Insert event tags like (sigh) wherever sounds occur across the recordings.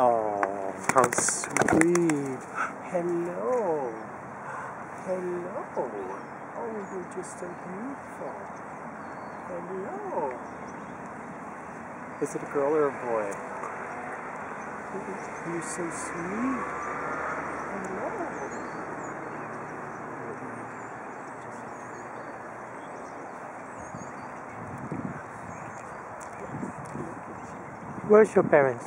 Oh, how sweet. Hello. Hello. Oh, you're just so beautiful. Hello. Is it a girl or a boy? You're so sweet. Hello. Where's your parents?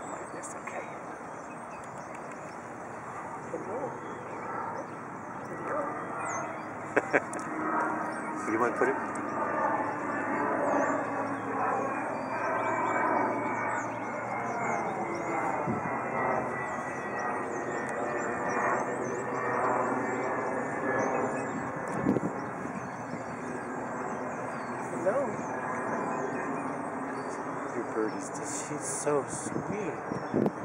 down like this, okay? (laughs) you want to put it? Hello. Bird is just, she's so sweet.